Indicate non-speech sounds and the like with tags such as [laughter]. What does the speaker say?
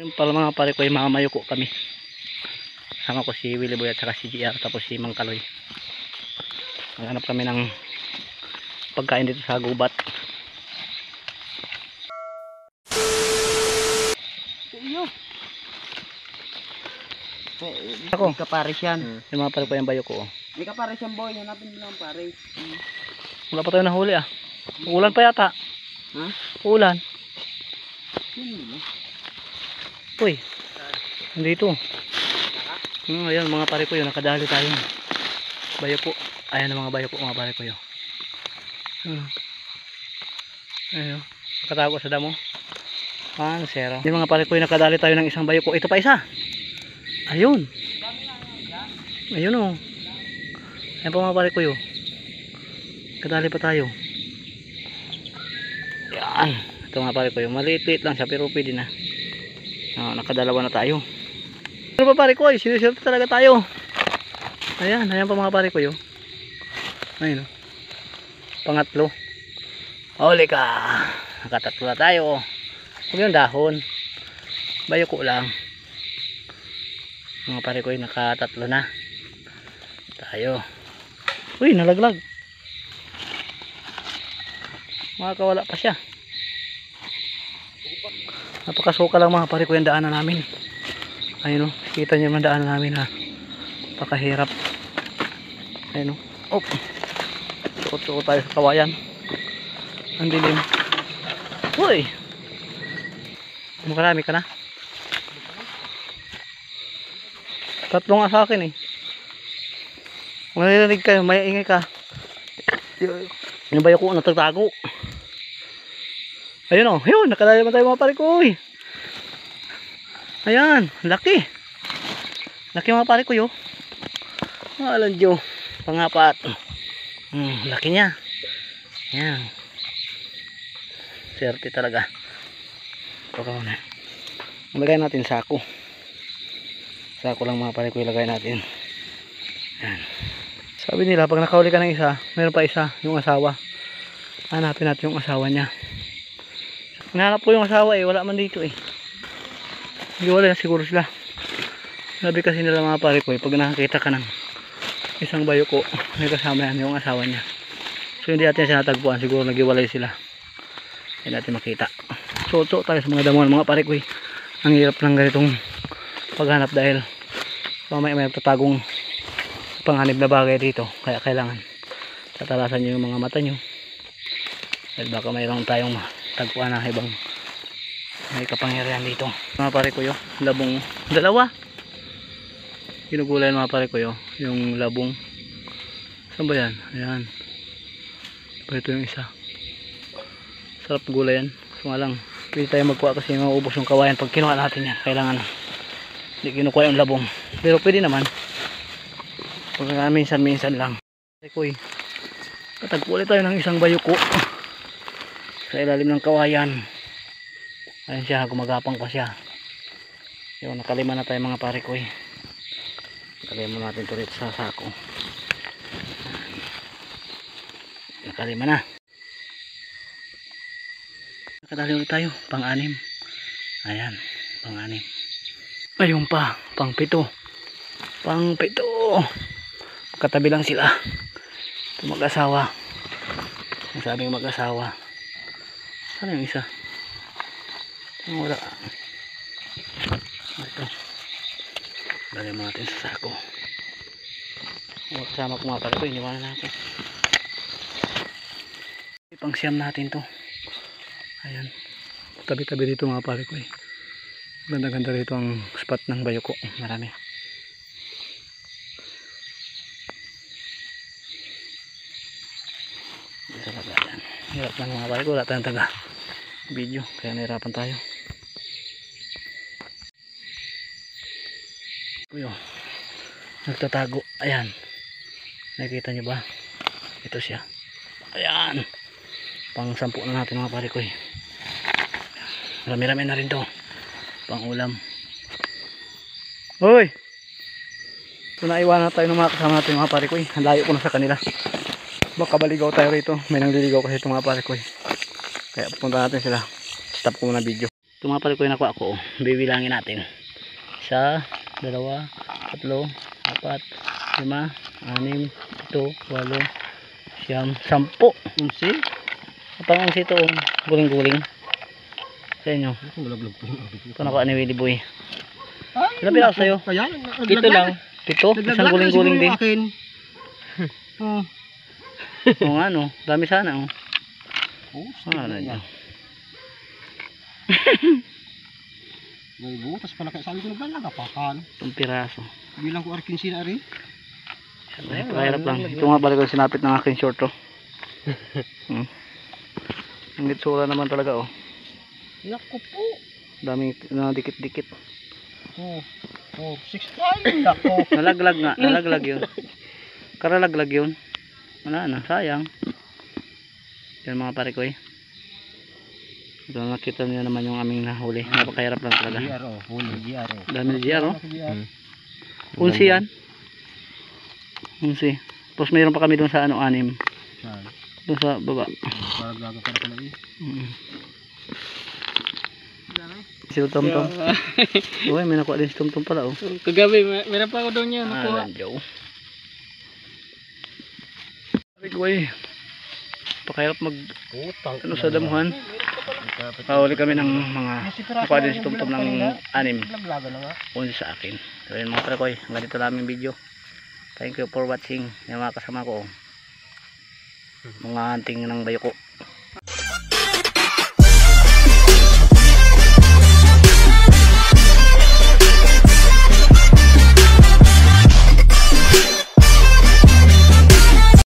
Yung pala mga pare ko, yung mga mayuko kami. Sama ko si Willie Boy at saka si GR tapos si Mang Kaloy. Maghanap kami ng pagkain dito sa gubat. Ako. May kapares yan. Yung mga pare ko yung bayuko. Oh. May kapares yan boy. Hanapin mo lang pares. Hmm. Wala pa tayo nahuli ah. Ulan pa yata. Ha? Ulan. Yun yun. eh. Nandito. Hmm, ayun mga pare ko yun. Nakadali tayo. Bayuko. Ayan ang mga bayuko mga pare ko yun. Hmm. Ayun. Nakatago sa damo. Ah, sero. Yung mga pare ko yun. Nakadali tayo ng isang bayuko. Ito pa isa. Ayun. Ayun o. Ayan pa mga pare ko yun. Kadali pa tayo. Yan. Ito mga pare ko yun. Maliit-liit lang siya pero pwede na. Ah, nakadalawa na tayo. Ano pa pare ko? Ay, sinisirte talaga tayo. Ayan, ayan pa mga pare ko yun. Ayun o. Pangatlo. Huli ka. Nakatatlo na tayo. Huwag yung dahon. Bayo ko lang. Mga pare ko nakatatlo na. Tayo. Uy, nalaglag. Makakawala pa siya. Napakasuka lang mga pare ko yung daanan namin. Ayun o, kita niyo yung daanan namin ha. Napakahirap. Ayun o. Oh. Suot-suot tayo sa kawayan. Ang dilim. Uy! Makarami ka na. Tatlo nga sa akin eh. Kung narinig kayo, may ingay ka. Yung bayo ko natagtago. Ayun o, yun, nakadali naman tayo mga pare ko. Uy. Ayan, laki. Laki mga pare ko yun. Alam Diyo, pangapat. Hmm, laki niya. Ayan. Swerte talaga. Ka muna. Ilagay natin sako. Sako lang mga pare ko ilagay natin. Ayan. Sabi nila pag nakahuli ka ng isa, meron pa isa, yung asawa. Hanapin natin yung asawa niya. Hinahanap ko yung asawa eh, wala man dito eh. Hindi wala na siguro sila. Sabi kasi nila mga pare ko eh, pag nakakita ka ng isang bayo ko, may kasama yan yung asawa niya. So hindi natin siya natagpuan, siguro nagiwalay sila. Hindi natin makita. So-so tayo sa mga damuhan mga pare ko eh. Ang hirap ng ganitong paghanap dahil mamaya may tatagong panganib na bagay dito. Kaya kailangan tatalasan nyo yung mga mata nyo. Dahil baka mayroon tayong tagpuan na ibang may kapangyarihan dito. Mga pare ko yun, labong dalawa. Ginugulay mga pare ko yun, yung labong. Saan ba yan? Ayan. Pa ito yung isa. Sarap gulay yan. So nga lang, pwede tayo magkuha kasi maubos yung kawayan pag kinuha natin yan. Kailangan hindi kinukuha yung labong. Pero pwede naman. Pag minsan-minsan lang. Pare ko eh. Katagpo ulit tayo ng isang bayuko. Sa ilalim ng kawayan. Ayan siya, gumagapang pa siya. Yung nakalima na tayo mga pare ko eh. Nakalima natin ito rito sa sako. Nakalima na. Nakadali tayo, pang-anim. Ayan, pang-anim. Ayun pa, pang-pito. Pang-pito. Katabi lang sila. Ito mag-asawa. Sabing mag-asawa. Saan yung isa? Ang wala. Ito. Lagay mo natin sa sako. Kasama ko mga pare ko. Iniwanan natin. Ipang siyam natin to. Ayan. Tabi-tabi dito mga pare ko eh. Ganda-ganda rito ang spot ng bayoko. Marami. Isa yan. Hirap lang mga pare ko. Wala tayong taga video. Kaya nahirapan tayo. Uyo. Nagtatago. Ayan. Nakikita nyo ba? Ito siya. Ayan. Pang sampu na natin mga pare ko eh. Marami-rami na rin to. Pang ulam. Hoy! So naiwanan tayo ng mga kasama natin mga pare ko eh. Layo ko na sa kanila. Baka baligaw tayo rito. May nangliligaw kasi itong mga pare ko eh. Kaya pupunta natin sila. Stop ko muna video. Ito mga pare ko yung nakuha ko. Bibilangin natin. Isa, dalawa, tatlo, apat, lima, anim, ito, walo, siyam, sampo. Unsi? Pang unsi ito, oh. guling-guling. Sa inyo. Ito nakuha ni Willy Boy. Ilang piraso sa'yo? Ito lang. Pito, isang guling-guling din. Akin. [laughs] Oh. Oo nga no, dami sana oh. Oh, Ah, ano yun. [laughs] May butas pala kaya sabi ko naglalag apakan. Itong piraso. Bilang ko arkin na rin. Mahirap lang. Ito nga pala ko sinapit ng aking short oh. [laughs] hmm. Ang gitsura naman talaga oh. Naku po. Daming na dikit-dikit. Oh. Oh, six five. Naku. [laughs] Nalaglag nga, nalaglag yun. Karalaglag yun. Wala na, sayang. Yan mga pare ko eh. Ito nakita niyo naman yung aming nahuli. Napakahirap lang talaga. GRO. Huli, GRO. Dami na GR oh. Hmm. Unsi yan. Unsi. Tapos mayroon pa kami doon sa ano, anim. Doon sa baba. Parang ka na pala eh. Si Tom Tom. [laughs] Uy, may nakuha din si Tom Tom pala oh. Kagabi, may- meron pa ako doon. Ah, Nakuha. Joe. Sabi ko eh. Pakahirap mag ano sa damuhan. Pahuli kami ng mga nakuha din si Tom ng anim. Unsi sa akin. So yun mga dito lang yung video. Thank you for watching. Yung mga kasama ko. Mga hunting ng bayoko.